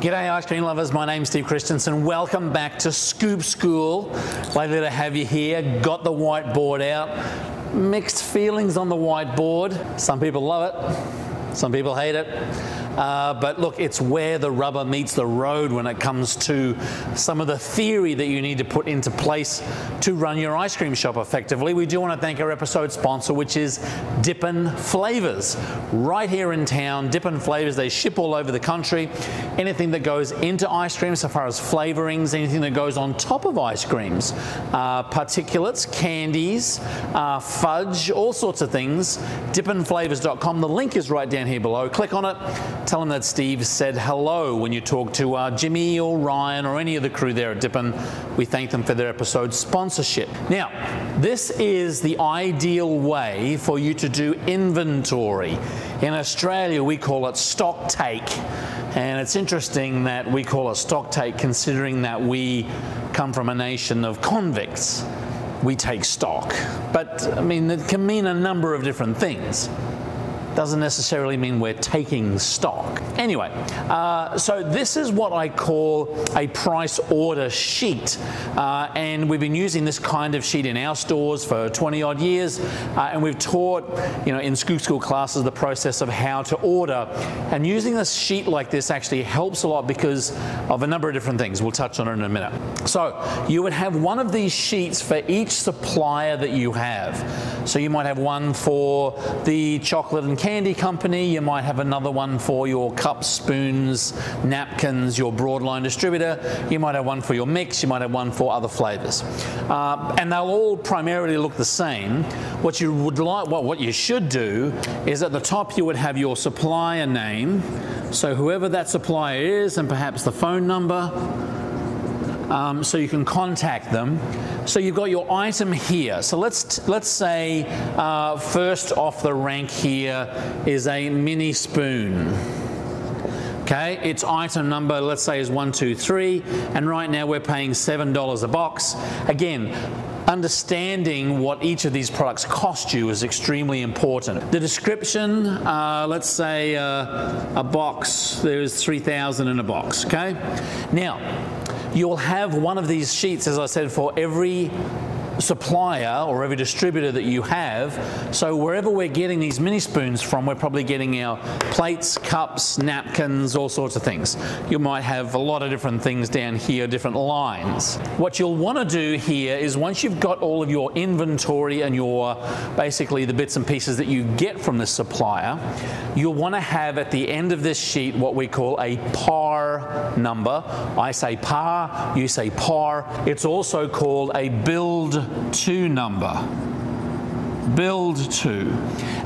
G'day ice cream lovers, my name's Steve Christensen. Welcome back to Scoop School. Lovely to have you here. Got the whiteboard out. Mixed feelings on the whiteboard. Some people love it, some people hate it. Uh, but look, it's where the rubber meets the road when it comes to some of the theory that you need to put into place to run your ice cream shop effectively. We do want to thank our episode sponsor, which is Dippin' Flavors. Right here in town, Dippin' Flavors, they ship all over the country. Anything that goes into ice cream, so far as flavorings, anything that goes on top of ice creams, uh, particulates, candies, uh, fudge, all sorts of things. Dippinflavors.com. The link is right down here below. Click on it Tell them that Steve said hello when you talk to uh, Jimmy or Ryan or any of the crew there at Dippin. We thank them for their episode sponsorship. Now, this is the ideal way for you to do inventory. In Australia, we call it stock take. And it's interesting that we call it stock take considering that we come from a nation of convicts. We take stock. But, I mean, it can mean a number of different things doesn't necessarily mean we're taking stock. Anyway, uh, so this is what I call a price order sheet. Uh, and we've been using this kind of sheet in our stores for 20 odd years. Uh, and we've taught, you know, in Scoop School classes the process of how to order. And using a sheet like this actually helps a lot because of a number of different things. We'll touch on it in a minute. So you would have one of these sheets for each supplier that you have. So you might have one for the chocolate and candy company, you might have another one for your cups, spoons, napkins, your broadline distributor, you might have one for your mix, you might have one for other flavors. Uh, and they'll all primarily look the same. What you would like, well, what you should do is at the top you would have your supplier name. So whoever that supplier is and perhaps the phone number, um, so you can contact them. So you've got your item here. So let's let's say uh, first off the rank here is a mini spoon. Okay, its item number, let's say, is one, two, three, and right now we're paying $7 a box. Again, understanding what each of these products cost you is extremely important. The description, uh, let's say uh, a box, there's 3,000 in a box, okay? Now, you'll have one of these sheets, as I said, for every supplier or every distributor that you have. So wherever we're getting these mini spoons from, we're probably getting our plates, cups, napkins, all sorts of things. You might have a lot of different things down here, different lines. What you'll want to do here is once you've got all of your inventory and your basically the bits and pieces that you get from the supplier, you'll want to have at the end of this sheet what we call a number. I say par, you say par. It's also called a build to number. Build to.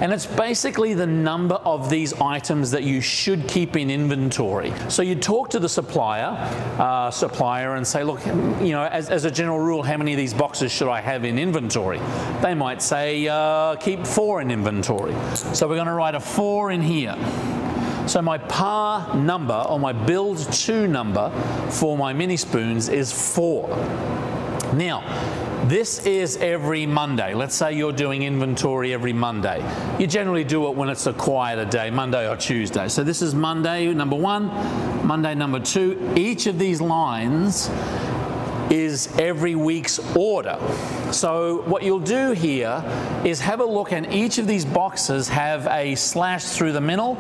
And it's basically the number of these items that you should keep in inventory. So you talk to the supplier, uh, supplier and say, look, you know, as, as, a general rule, how many of these boxes should I have in inventory? They might say, uh, keep four in inventory. So we're going to write a four in here. So my par number or my build to number for my mini spoons is four. Now, this is every Monday. Let's say you're doing inventory every Monday. You generally do it when it's a quieter day, Monday or Tuesday. So this is Monday number one, Monday number two. Each of these lines is every week's order. So what you'll do here is have a look and each of these boxes have a slash through the middle.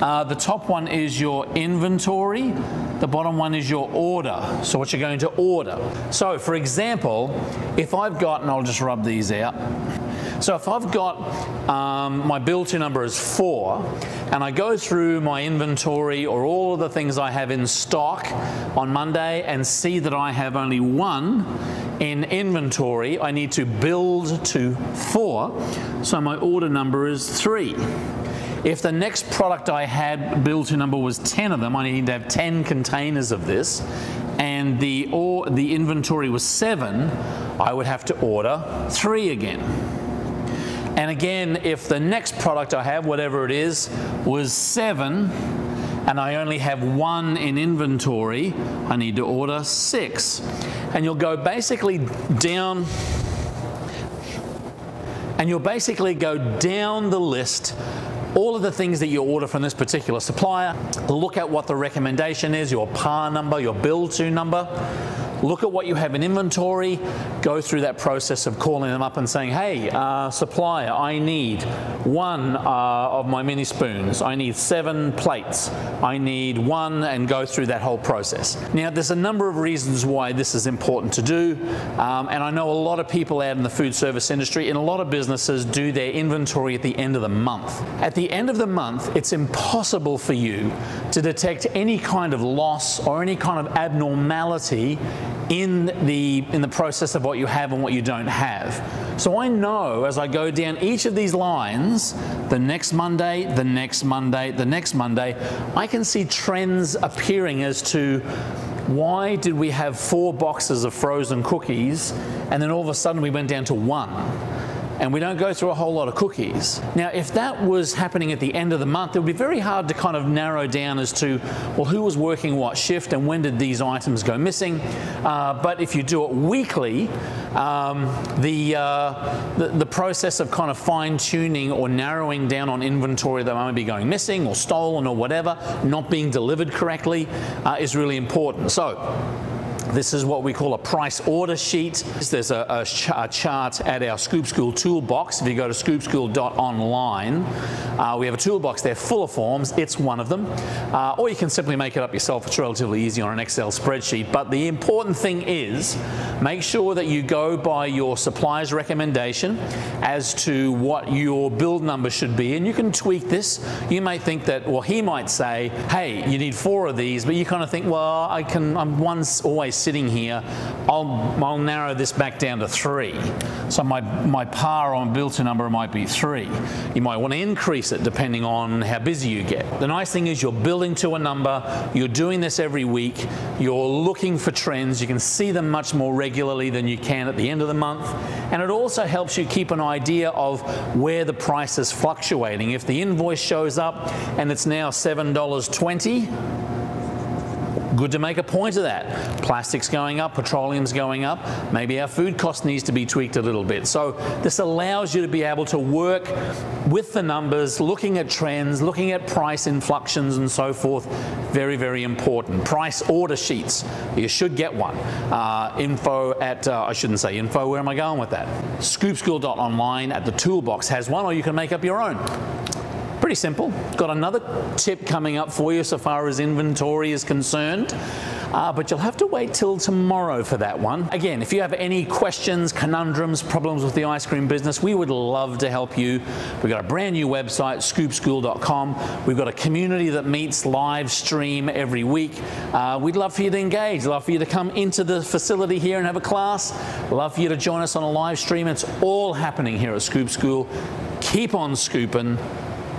Uh, the top one is your inventory. The bottom one is your order. So what you're going to order. So for example, if I've got, and I'll just rub these out. So if I've got um, my build to number is four, and I go through my inventory or all of the things I have in stock on Monday and see that I have only one in inventory, I need to build to four, so my order number is three. If the next product I had built to number was 10 of them, I need to have 10 containers of this, and the, or, the inventory was seven, I would have to order three again. And again, if the next product I have, whatever it is, was seven, and I only have one in inventory, I need to order six. And you'll go basically down, and you'll basically go down the list all of the things that you order from this particular supplier, look at what the recommendation is, your PAR number, your build to number look at what you have in inventory, go through that process of calling them up and saying, hey, uh, supplier, I need one uh, of my mini spoons, I need seven plates, I need one, and go through that whole process. Now, there's a number of reasons why this is important to do, um, and I know a lot of people out in the food service industry, in a lot of businesses, do their inventory at the end of the month. At the end of the month, it's impossible for you to detect any kind of loss or any kind of abnormality in the, in the process of what you have and what you don't have. So I know as I go down each of these lines, the next Monday, the next Monday, the next Monday, I can see trends appearing as to why did we have four boxes of frozen cookies and then all of a sudden we went down to one? And we don't go through a whole lot of cookies. Now, if that was happening at the end of the month, it would be very hard to kind of narrow down as to, well, who was working what shift and when did these items go missing. Uh, but if you do it weekly, um, the, uh, the, the, process of kind of fine tuning or narrowing down on inventory that might be going missing or stolen or whatever, not being delivered correctly, uh, is really important. So, this is what we call a price order sheet. There's a, a, ch a chart at our Scoop School toolbox. If you go to scoopschool.online, uh, we have a toolbox there full of forms. It's one of them. Uh, or you can simply make it up yourself. It's relatively easy on an Excel spreadsheet. But the important thing is make sure that you go by your supplier's recommendation as to what your build number should be. And you can tweak this. You may think that, well, he might say, hey, you need four of these. But you kind of think, well, I can, I'm once always sitting here, I'll, I'll narrow this back down to three. So my, my par on build to number might be three. You might want to increase it depending on how busy you get. The nice thing is you're building to a number, you're doing this every week, you're looking for trends, you can see them much more regularly than you can at the end of the month, and it also helps you keep an idea of where the price is fluctuating. If the invoice shows up and it's now $7.20, Good to make a point of that. Plastic's going up, petroleum's going up, maybe our food cost needs to be tweaked a little bit. So this allows you to be able to work with the numbers, looking at trends, looking at price influctions and so forth. Very, very important. Price order sheets. You should get one. Uh, info at, uh, I shouldn't say info, where am I going with that? Scoopschool.online at the toolbox has one or you can make up your own. Pretty simple. Got another tip coming up for you so far as inventory is concerned. Uh, but you'll have to wait till tomorrow for that one. Again, if you have any questions, conundrums, problems with the ice cream business, we would love to help you. We've got a brand new website, scoopschool.com. We've got a community that meets live stream every week. Uh, we'd love for you to engage, love for you to come into the facility here and have a class, love for you to join us on a live stream. It's all happening here at Scoop School. Keep on scooping